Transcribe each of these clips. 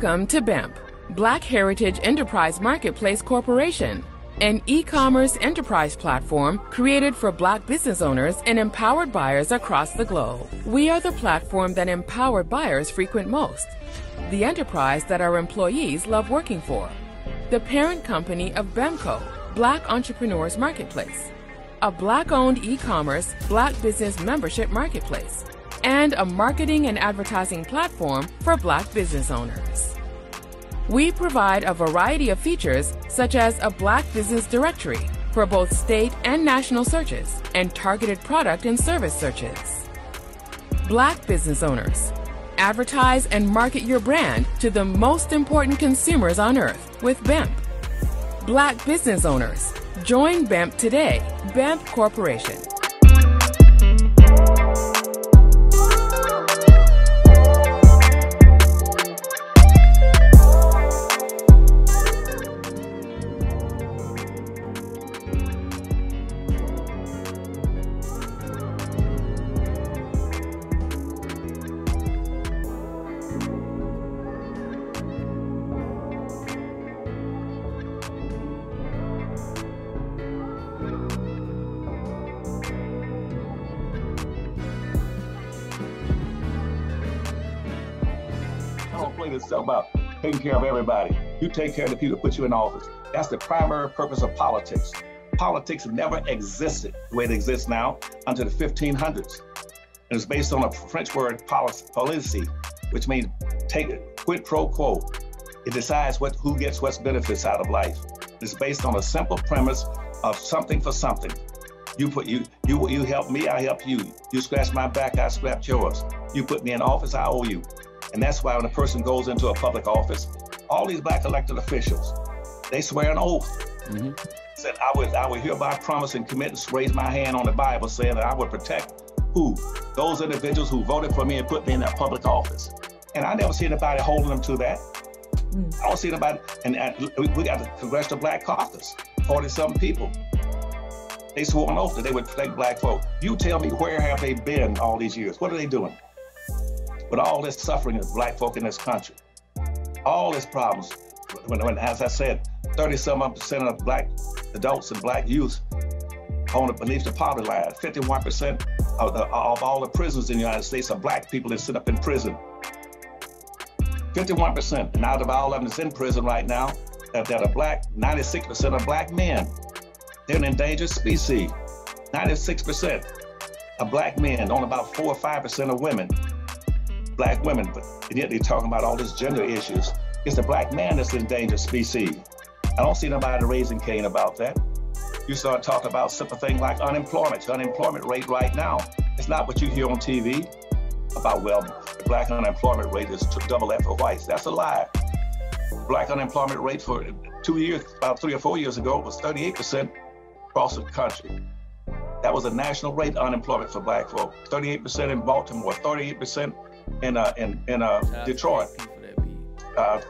Welcome to BHEMP, Black Heritage Enterprise Marketplace Corporation, an e-commerce enterprise platform created for black business owners and empowered buyers across the globe. We are the platform that empowered buyers frequent most, the enterprise that our employees love working for, the parent company of BEMCO, Black Entrepreneurs Marketplace, a black-owned e-commerce, black business membership marketplace, and a marketing and advertising platform for black business owners. We provide a variety of features such as a black business directory for both state and national searches and targeted product and service searches. Black business owners. Advertise and market your brand to the most important consumers on earth with BHEMP. Black business owners. Join BHEMP today. BHEMP Corporation. About taking care of everybody. You take care of the people that put you in office. That's the primary purpose of politics. Politics never existed the way it exists now until the 1500s. It was based on a French word policy, which means take it, quid pro quo. It decides what who gets what benefits out of life. It's based on a simple premise of something for something. You put you you you help me, I help you. You scratch my back, I scratch yours. You put me in office, I owe you. And that's why when a person goes into a public office, all these black elected officials, they swear an oath. Mm-hmm. Said I would I would hereby promise and commit and raise my hand on the Bible saying that I would protect who? Those individuals who voted for me and put me in that public office. And I never see anybody holding them to that. Mm. I don't see anybody, and, and we got the Congressional Black Caucus, 40 something people. They swore an oath that they would protect black folk. You tell me where have they been all these years? What are they doing? With all this suffering of black folk in this country, all these problems. When, when as I said, 37 percent of black adults and black youth on beneath the poverty line. 51% of, the, of all the prisons in the United States are black people that sit up in prison. 51%. And out of all of them that's in prison right now, that, that are black, 96% are black men. They're an endangered species. 96% of black men, only about 4 or 5% of women black women, but yet they're talking about all these gender issues. It's the black man that's the endangered species. I don't see nobody raising Cain about that. You start talking about simple things like unemployment. The unemployment rate right now it's not what you hear on TV about, well, the black unemployment rate is double that for whites. That's a lie. Black unemployment rate for two years, about three or four years ago, was 38% across the country. That was a national rate unemployment for black folk. 38% in Baltimore, 38% in uh, in in uh, Detroit. Uh,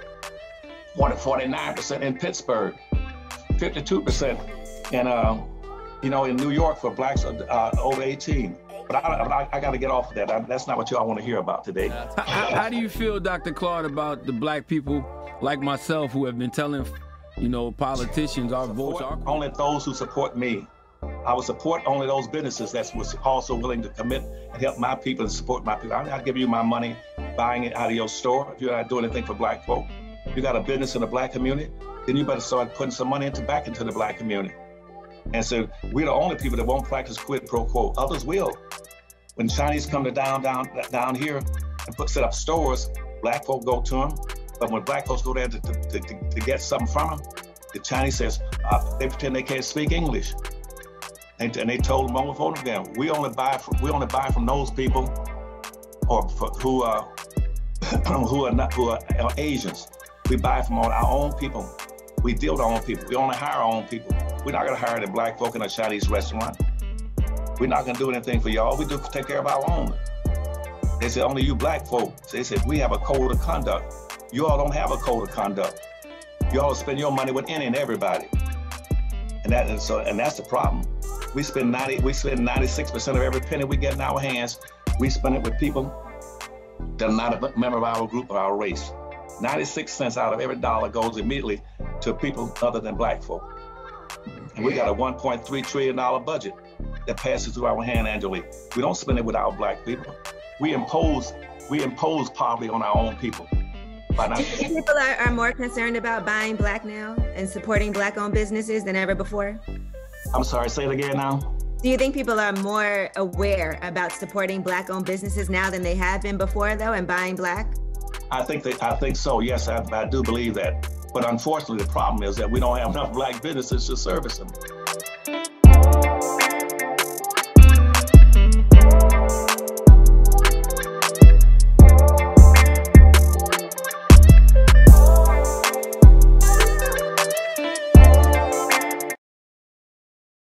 49% in Pittsburgh, 52% in uh, you know in New York for blacks uh, over 18. But I, I, I got to get off of that. I, that's not what y'all want to hear about today. How, how, do you feel, Dr. Claud, about the black people like myself who have been telling, you know, politicians our votes are only those who support me. I would support only those businesses that was also willing to commit and help my people and support my people. I'm not giving you my money buying it out of your store if you're not doing anything for black folk. If you got a business in the black community, then you better start putting some money into back into the black community. And so we're the only people that won't practice quid pro quo. Others will. When Chinese come to down down down here and put set up stores, black folk go to them. But when black folks go there to, to, to, to get something from them, the Chinese says uh, they pretend they can't speak English. And, and they told them over and over again, we only buy from we only buy from those people or who are who are not who are Asians. We buy from all our own people. We deal with our own people. We only hire our own people. We're not gonna hire the black folk in a Chinese restaurant. We're not gonna do anything for y'all. We do take care of our own. They said only you black folks. They said we have a code of conduct. You all don't have a code of conduct. You all spend your money with any and everybody. And that and so and that's the problem. We spend 90, we spend 96% of every penny we get in our hands. We spend it with people that are not a member of our group or our race. 96 cents out of every dollar goes immediately to people other than black folk. And we got a $1.3 trillion budget that passes through our hand annually. We don't spend it with our black people. We impose we impose poverty on our own people. Do you think people are, are more concerned about buying black now and supporting black owned businesses than ever before? I'm sorry, say it again now. Do you think people are more aware about supporting black owned businesses now than they have been before though and buying black? I think that I think so. Yes, I, I do believe that. But unfortunately, the problem is that we don't have enough black businesses to service them.